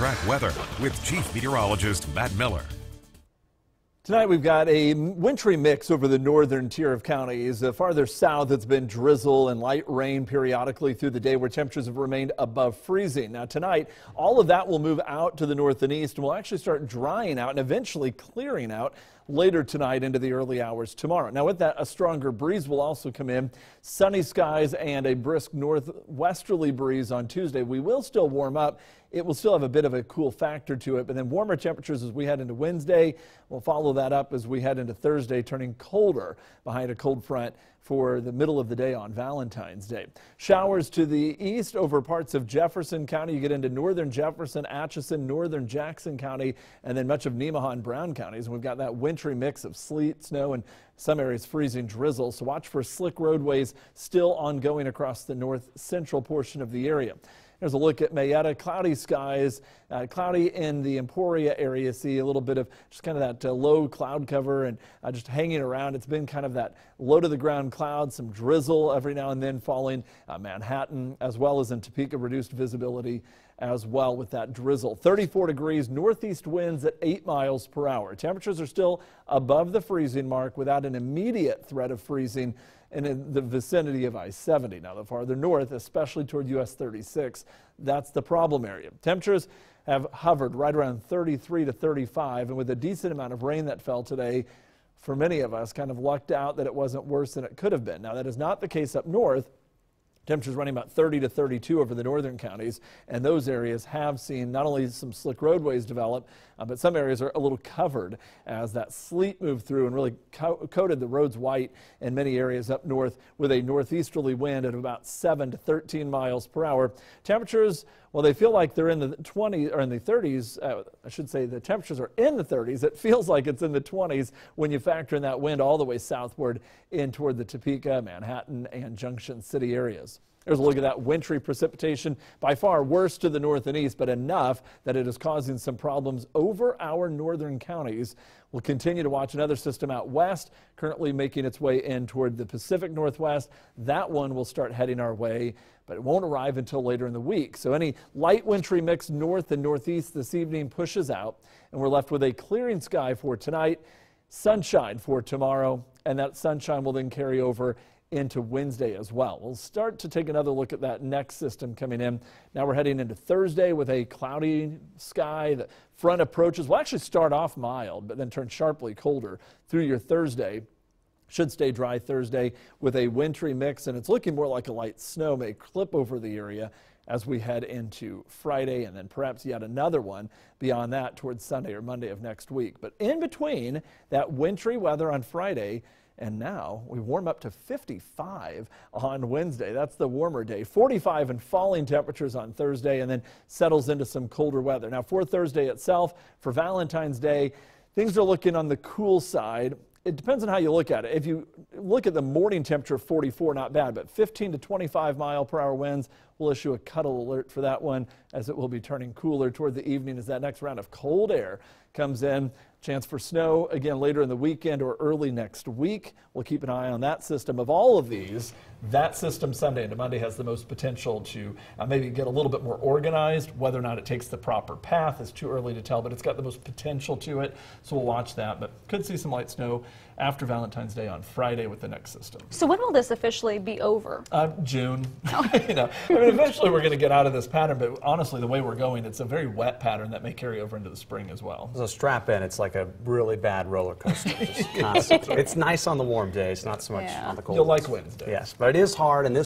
track weather with Chief Meteorologist Matt Miller. Tonight we've got a wintry mix over the northern tier of counties. Uh, farther south, it's been drizzle and light rain periodically through the day where temperatures have remained above freezing. Now tonight, all of that will move out to the north and east and will actually start drying out and eventually clearing out later tonight into the early hours tomorrow. Now with that, a stronger breeze will also come in. Sunny skies and a brisk northwesterly breeze on Tuesday. We will still warm up. It will still have a bit of a cool factor to it, but then warmer temperatures as we head into Wednesday. We'll follow that up as we head into Thursday, turning colder behind a cold front for the middle of the day on Valentine's Day. Showers to the east over parts of Jefferson County. You get into northern Jefferson, Atchison, northern Jackson County, and then much of Nemaha and Brown counties. And we've got that wintry mix of sleet, snow, and some areas freezing drizzle. So watch for slick roadways still ongoing across the north central portion of the area. There's a look at Mayetta. Cloudy skies, uh, cloudy in the Emporia area. See a little bit of just kind of that uh, low cloud cover and uh, just hanging around. It's been kind of that low to the ground cloud, some drizzle every now and then falling. Uh, Manhattan as well as in Topeka, reduced visibility as well with that drizzle. 34 degrees, northeast winds at 8 miles per hour. Temperatures are still above the freezing mark without an immediate threat of freezing and in the vicinity of I-70. Now, the farther north, especially toward US 36, that's the problem area. Temperatures have hovered right around 33 to 35, and with a decent amount of rain that fell today, for many of us, kind of lucked out that it wasn't worse than it could have been. Now, that is not the case up north. Temperatures running about 30 to 32 over the northern counties, and those areas have seen not only some slick roadways develop, uh, but some areas are a little covered as that sleet moved through and really co coated the roads white in many areas up north with a northeasterly wind at about 7 to 13 miles per hour. Temperatures, well, they feel like they're in the 20s or in the 30s. Uh, I should say the temperatures are in the 30s. It feels like it's in the 20s when you factor in that wind all the way southward in toward the Topeka, Manhattan, and Junction City areas. There's a look at that wintry precipitation, by far worse to the north and east, but enough that it is causing some problems over our northern counties. We'll continue to watch another system out west, currently making its way in toward the Pacific Northwest. That one will start heading our way, but it won't arrive until later in the week. So any light wintry mix north and northeast this evening pushes out, and we're left with a clearing sky for tonight, sunshine for tomorrow, and that sunshine will then carry over into Wednesday as well. We'll start to take another look at that next system coming in. Now we're heading into Thursday with a cloudy sky. The front approaches will actually start off mild, but then turn sharply colder through your Thursday. Should stay dry Thursday with a wintry mix, and it's looking more like a light snow may clip over the area as we head into Friday and then perhaps yet another one beyond that towards Sunday or Monday of next week. But in between that wintry weather on Friday, and now we warm up to 55 on Wednesday. That's the warmer day. 45 and falling temperatures on Thursday and then settles into some colder weather. Now for Thursday itself, for Valentine's Day, things are looking on the cool side. It depends on how you look at it. If you look at the morning temperature, 44, not bad, but 15 to 25 mile per hour winds, we'll issue a cuddle alert for that one as it will be turning cooler toward the evening as that next round of cold air comes in. Chance for snow again later in the weekend or early next week. We'll keep an eye on that system. Of all of these, that system Sunday into Monday has the most potential to uh, maybe get a little bit more organized. Whether or not it takes the proper path is too early to tell, but it's got the most potential to it. So we'll watch that. But could see some light snow after Valentine's Day on Friday with the next system. So when will this officially be over? Uh, June. you know, I mean, eventually we're going to get out of this pattern, but honestly, the way we're going, it's a very wet pattern that may carry over into the spring as well. So strap in. It's like a really bad roller coaster. Just it's nice on the warm days, not so much yeah. on the cold. You'll like Wednesday. Yes, but it is hard, and this